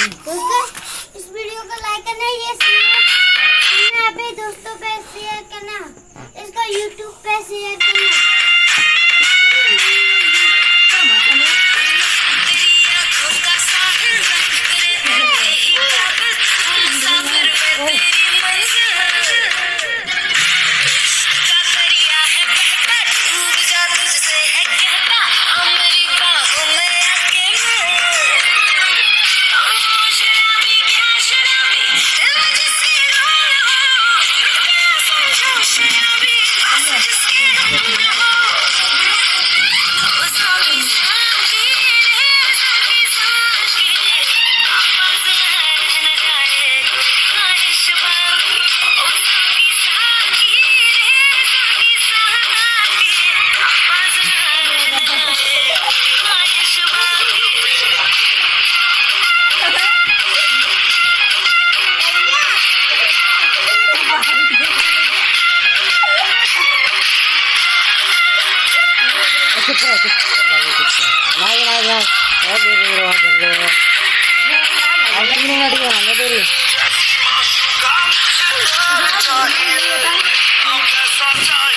इस वीडियो को लाइक करना ये दोस्तों पे। நாய் நாய் நாய் ஓகே சொல்லுங்க அது தீனி அடிக்கலாம் அந்த பேரு ஒரு